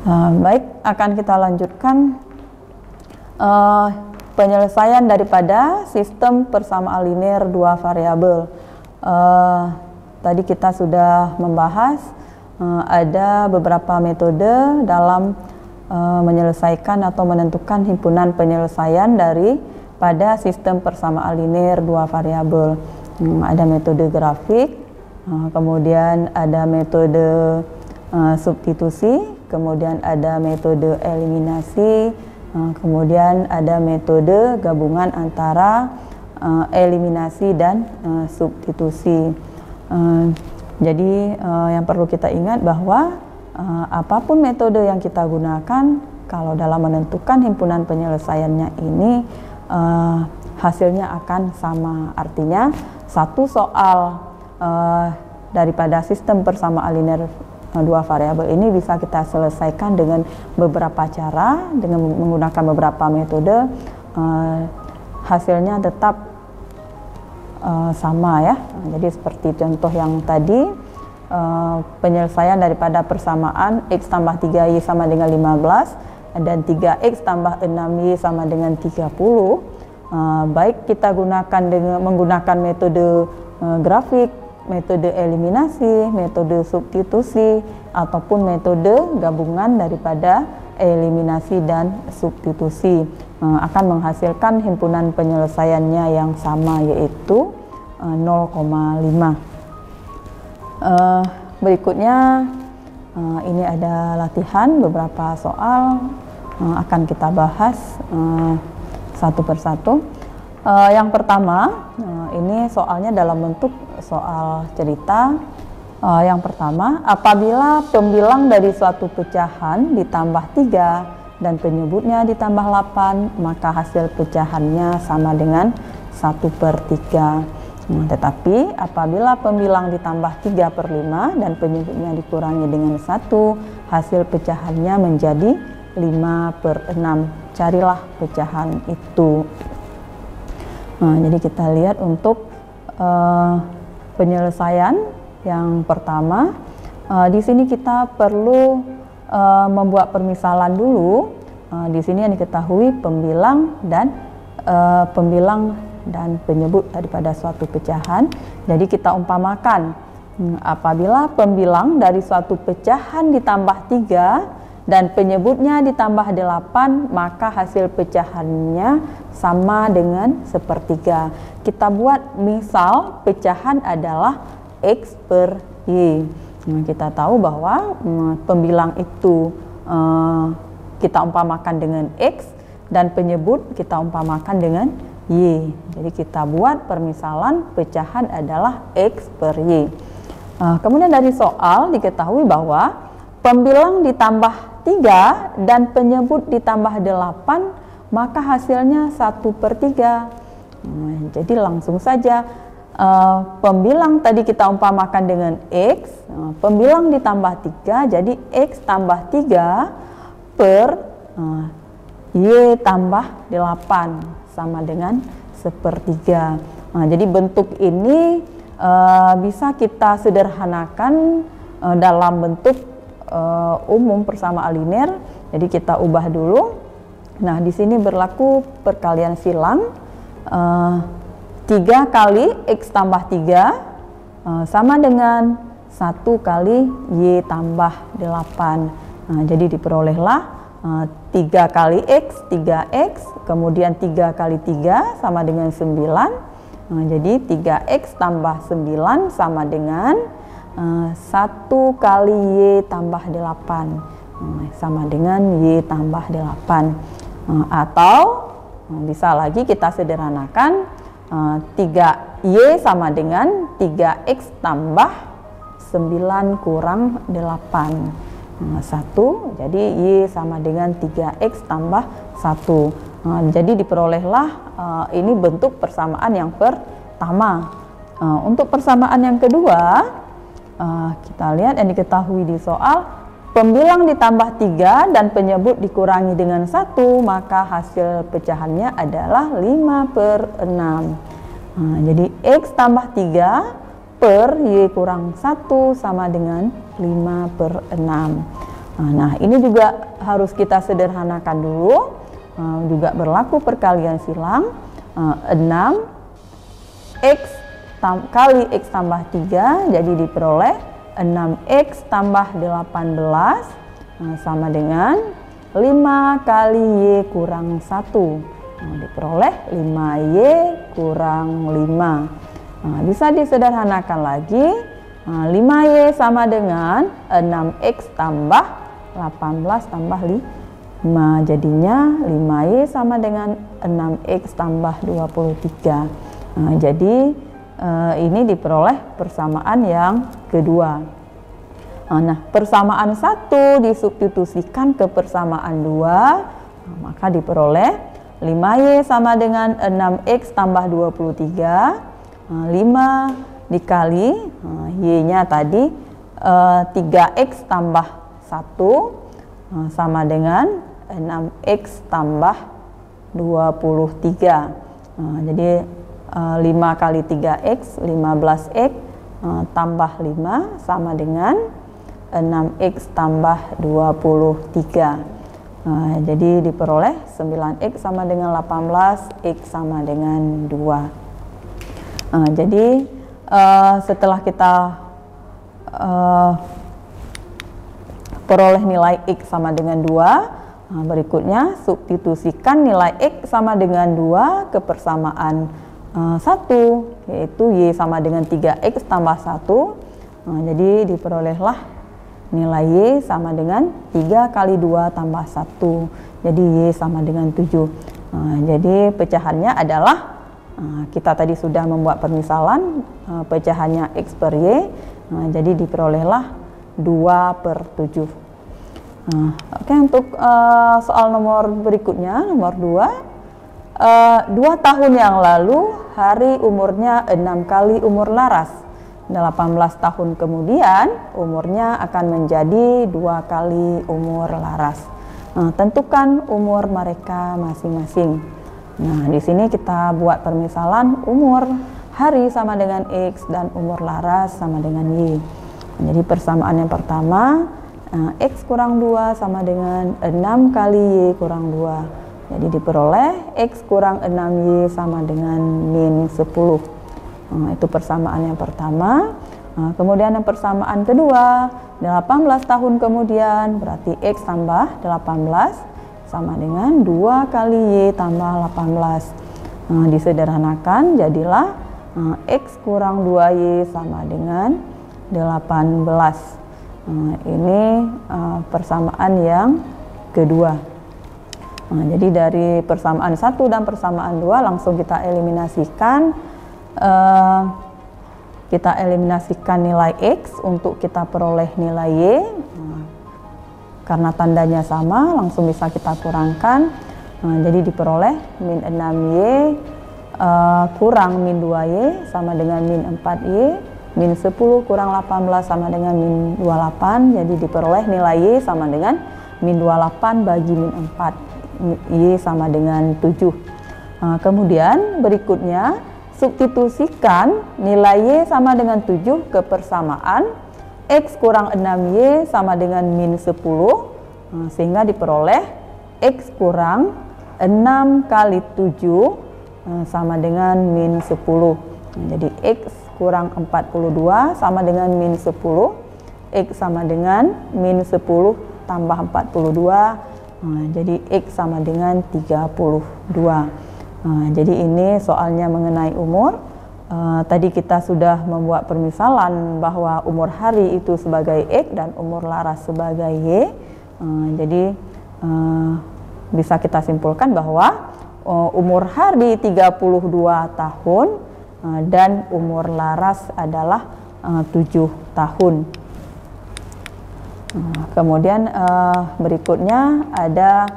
Uh, baik, akan kita lanjutkan uh, penyelesaian daripada sistem persamaan linear dua variabel. Uh, tadi kita sudah membahas uh, ada beberapa metode dalam uh, menyelesaikan atau menentukan himpunan penyelesaian dari pada sistem persamaan linear dua variabel. Hmm, ada metode grafik, uh, kemudian ada metode uh, substitusi, kemudian ada metode eliminasi, uh, kemudian ada metode gabungan antara uh, eliminasi dan uh, substitusi. Jadi yang perlu kita ingat bahwa apa pun metode yang kita gunakan, kalau dalam menentukan himpunan penyelesaiannya ini hasilnya akan sama. Artinya satu soal daripada sistem persamaan linear Nah, dua variabel ini bisa kita selesaikan dengan beberapa cara dengan menggunakan beberapa metode. Uh, hasilnya tetap uh, sama ya. Jadi seperti contoh yang tadi uh, penyelesaian daripada persamaan x tambah 3y sama dengan 15 dan 3x tambah 6y sama dengan 30 uh, baik kita gunakan dengan menggunakan metode uh, grafik metode eliminasi, metode substitusi, ataupun metode gabungan daripada eliminasi dan substitusi uh, akan menghasilkan himpunan penyelesaiannya yang sama yaitu uh, 0,5. Uh, berikutnya uh, ini ada latihan beberapa soal akan kita bahas satu persatu. Yang pertama, ini soalnya dalam bentuk soal cerita. Uh, yang pertama, apabila pembilang dari suatu pecahan ditambah 3 dan penyebutnya ditambah 8, maka hasil pecahannya sama dengan 1 per 3. Nah, tetapi apabila pembilang ditambah 3 per 5 dan penyebutnya dikurangi dengan 1, hasil pecahannya menjadi 5 per 6. Carilah pecahan itu. Nah, jadi kita lihat untuk uh, penyelesaian yang pertama, uh, di sini kita perlu uh, membuat permisalan dulu. Uh, di sini yang diketahui pembilang dan uh, pembilang dan penyebut daripada suatu pecahan. Jadi kita umpamakan hmm, apabila pembilang dari suatu pecahan ditambah tiga dan penyebutnya ditambah 8 maka hasil pecahannya sama dengan sepertiga. Kita buat misal pecahan adalah X per Y. Nah, kita tahu bahwa hmm, pembilang itu uh, kita umpamakan dengan X dan penyebut kita umpamakan dengan Y. Jadi kita buat permisalan pecahan adalah X per Y. Uh, kemudian dari soal diketahui bahwa pembilang ditambah 3 dan penyebut ditambah 8 maka hasilnya 1 per 3 nah, jadi langsung saja uh, pembilang tadi kita umpamakan dengan X uh, pembilang ditambah 3 jadi X tambah 3 per uh, Y tambah 8 sama dengan sepertiga nah, jadi bentuk ini uh, bisa kita sederhanakan uh, dalam bentuk uh, umum persamaan linear. Jadi kita ubah dulu. Nah, di sini berlaku perkalian silang. Uh, 3 kali X tambah 3 uh, eh, sama dengan 1 kali Y tambah 8. Nah, jadi diperolehlah uh, 3 kali X, 3X, kemudian 3 kali 3 sama dengan 9. Nah, jadi 3X tambah 9 sama dengan Eh, satu kali Y tambah 8 hmm, sama dengan Y tambah 8 hmm, atau hmm, bisa lagi kita sederhanakan 3Y sama dengan 3X tambah 9 kurang 8 satu jadi Y sama dengan 3X tambah 1 jadi diperolehlah eh, ini bentuk persamaan yang pertama. Untuk persamaan yang kedua kita lihat yang diketahui di soal pembilang ditambah 3 dan penyebut dikurangi dengan 1 maka hasil pecahannya adalah 5 per 6 uh, jadi X tambah 3 per Y kurang 1 sama dengan 5 per 6 uh, Nah, ini juga harus kita sederhanakan dulu. Juga berlaku perkalian silang. 6 X kali X tambah 3, jadi diperoleh 6X tambah 18 sama dengan 5 kali Y kurang 1. Nah, diperoleh 5Y kurang 5. Nah, bisa disederhanakan lagi. Nah, 5Y sama dengan 6X tambah 18 tambah 5. Jadinya 5Y sama dengan 6X tambah 23. Nah, jadi eh, ini diperoleh persamaan yang kedua. Nah, persamaan satu disubstitusikan ke persamaan dua, nah, maka diperoleh 5Y sama dengan 6X tambah 23. Nah, 5 dikali, nah, Y-nya tadi eh, 3X tambah 1 nah, sama dengan 6X tambah 23. Nah, jadi eh, 5 kali 3X, 15X eh, tambah 5 sama dengan 6x tambah 23 nah, jadi diperoleh 9x sama dengan 18 x sama dengan 2 nah, jadi uh, setelah kita uh, peroleh nilai x sama dengan 2 nah, berikutnya substitusikan nilai x sama dengan 2 ke persamaan uh, 1 yaitu y sama dengan 3x tambah 1 nah, jadi diperolehlah nilai Y sama dengan 3 kali 2 tambah 1 jadi Y sama dengan 7 nah, jadi pecahannya adalah kita tadi sudah membuat permisalan pecahannya X per Y. Nah, jadi diperolehlah 2 per 7 nah, oke okay, untuk uh, soal nomor berikutnya nomor 2 uh, dua tahun yang lalu hari umurnya enam kali umur Laras 18 tahun kemudian umurnya akan menjadi dua kali umur laras. Nah, tentukan umur mereka masing-masing. Nah, di sini kita buat permisalan umur hari sama dengan X dan umur laras sama dengan Y. Jadi persamaan yang pertama, nah, X kurang 2 sama dengan 6 kali Y kurang 2. Jadi diperoleh X kurang 6Y sama dengan min 10. Nah, itu persamaan yang pertama. Nah, kemudian yang persamaan kedua, 18 tahun kemudian berarti X tambah 18 sama dengan 2 kali Y tambah 18. Nah, disederhanakan jadilah nah, X kurang 2Y sama dengan 18. Nah, ini uh, persamaan yang kedua. Nah, jadi dari persamaan satu dan persamaan dua langsung kita eliminasikan uh, kita eliminasikan nilai X untuk kita peroleh nilai Y. Nah, karena tandanya sama langsung bisa kita kurangkan. Nah, jadi diperoleh min 6Y uh, eh, kurang min 2Y sama dengan min 4Y min 10 kurang 18 sama dengan min 28 jadi diperoleh nilai Y sama dengan min 28 bagi min 4 Y sama dengan 7 nah, kemudian berikutnya substitusikan nilai Y sama dengan 7 ke persamaan X kurang 6Y sama dengan min 10 nah, sehingga diperoleh X kurang 6 kali 7 nah, sama dengan min 10 nah, jadi X kurang 42 sama dengan min 10 X sama dengan min 10 tambah 42 nah, jadi X sama dengan 32 Nah, jadi ini soalnya mengenai umur. Uh, tadi kita sudah membuat permisalan bahwa umur hari itu sebagai X dan umur laras sebagai Y. Uh, jadi uh, bisa kita simpulkan bahwa uh, umur hari 32 tahun uh, dan umur laras adalah uh, 7 tahun. Kemudian uh, berikutnya ada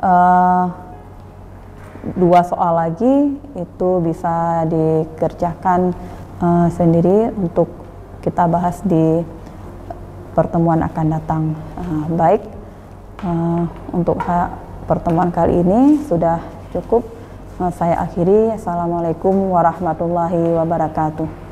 uh, dua soal lagi itu bisa dikerjakan uh, sendiri untuk kita bahas di pertemuan akan datang. Uh, baik, uh, untuk pertemuan kali ini sudah cukup. Saya akhiri. Assalamualaikum warahmatullahi wabarakatuh.